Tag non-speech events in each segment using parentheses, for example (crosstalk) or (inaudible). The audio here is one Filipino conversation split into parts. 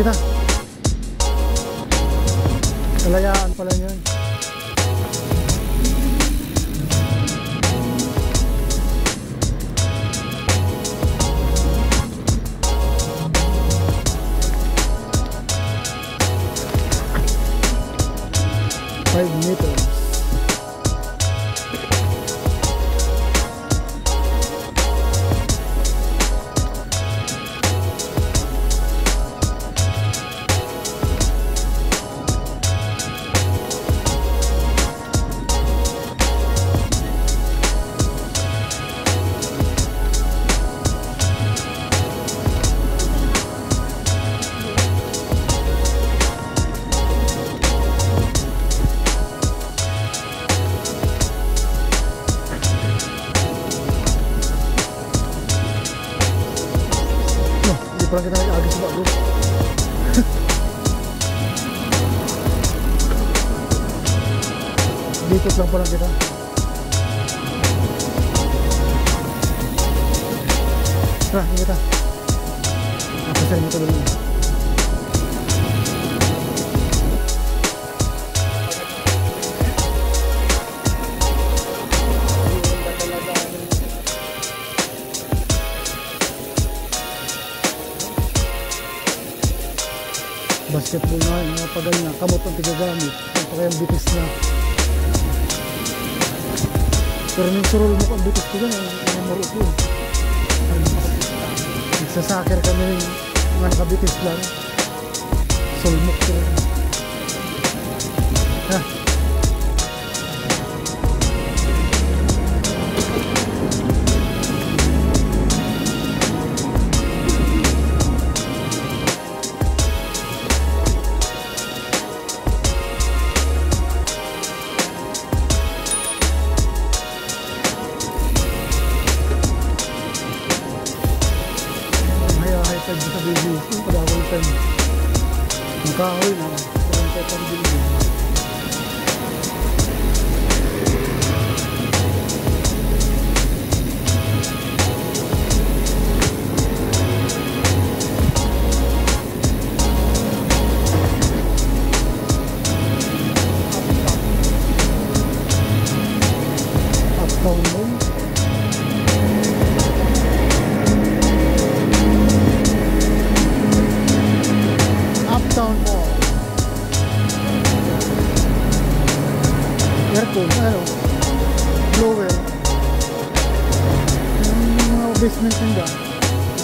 kita. Kalayaan pala yun. Five meters. No, hindi pa lang kita nag-agis sa bago. Dito lang pala kita. Tara, hindi kita. Napasayin mo ito dulu. Basketball na, yung mga pagal na, kamot ang tigagamit. Ang pakayang bitis na. Pero yung surul mo ang bitis ko dyan, ang mga muro ko. Nagsasakir kami ng mga nakabitis lang. Sulmok ko. Ha? Kaya high tide sa baby. Yung padawal time. Ang kahoy na. Parang petang bilhin. Aircon, ano? Blower. Yung mga basement nila.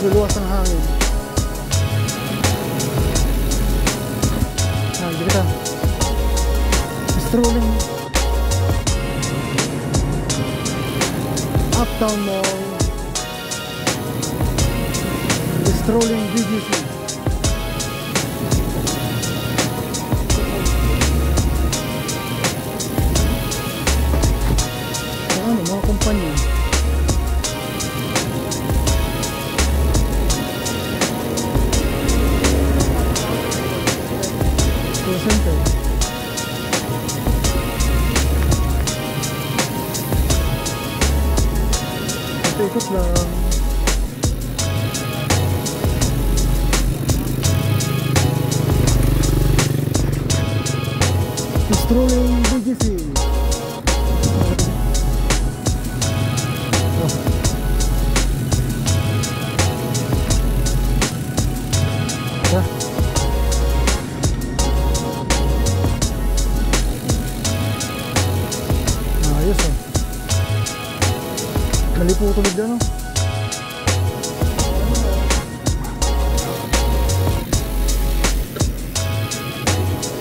Luluwas ng hangin. Ah, hindi kita. Strolling. Uptown Mall. Strolling BGC. Ano, mga kumpanya. Call center. Ito ikot lang. Strolling BGC. Naliputulig na no?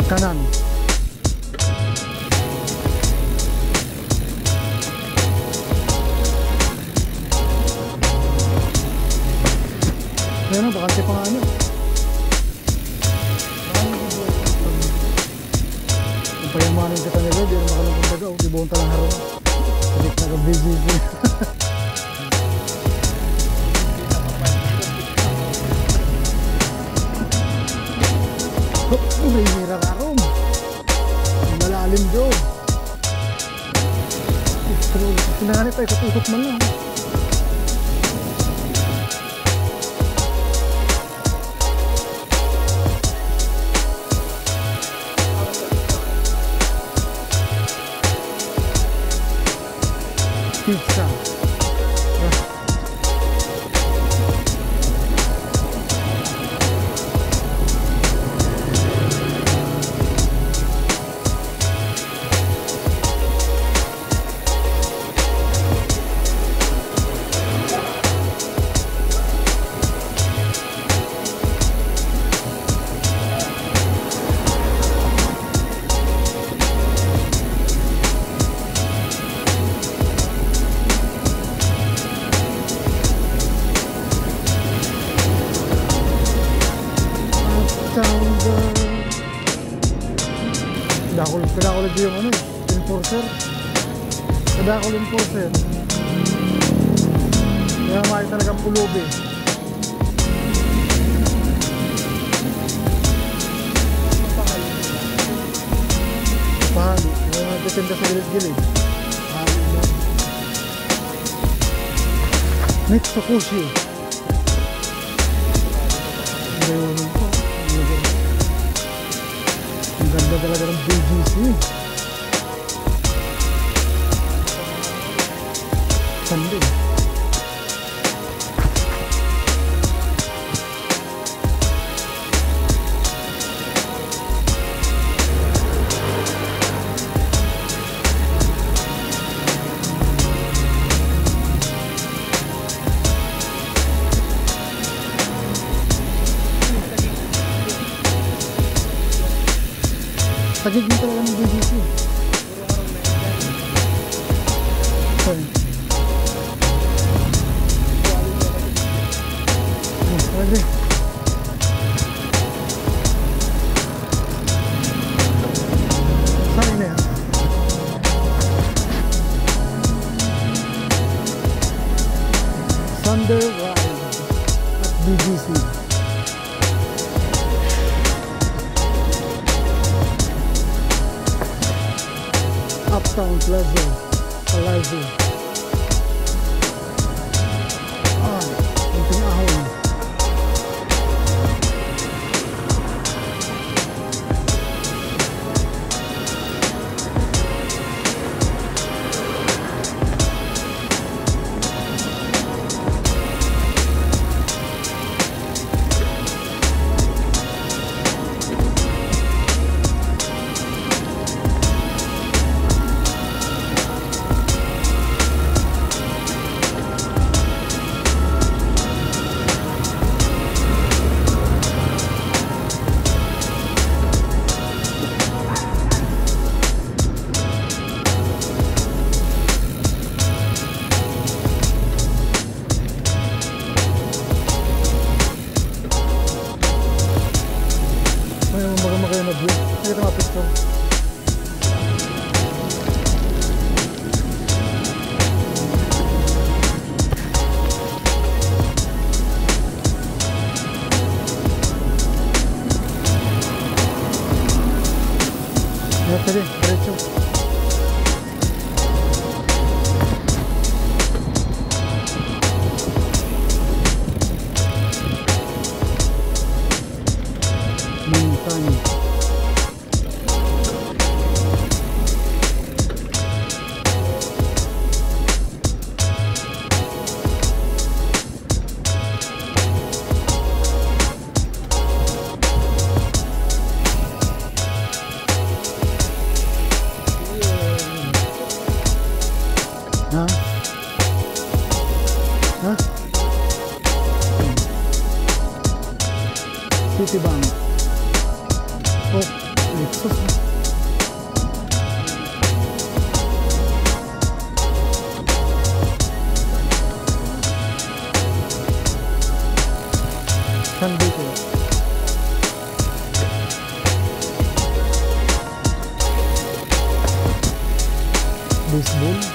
Kanan. Ayan o, bakante pa nga ano. Kung payamanin ka talaga, di na makalungkong taga, o tibong talang haro. Sabit na ka (laughs) ilalim doon. Sinahanip ay katusot man lang. Pizza. Kadakol, kadakol yung ano eh, enforcer. Kadakol enforcer. Kaya may talagang pulubi. Pahali. Kaya nagtitinda sa gilid-gilid. Mitsukushi. Ayun po. Ganda talaga ng BGC. Sandi. Tagig mo talaga ng BGC. Uptown Plaza, Tony. This bull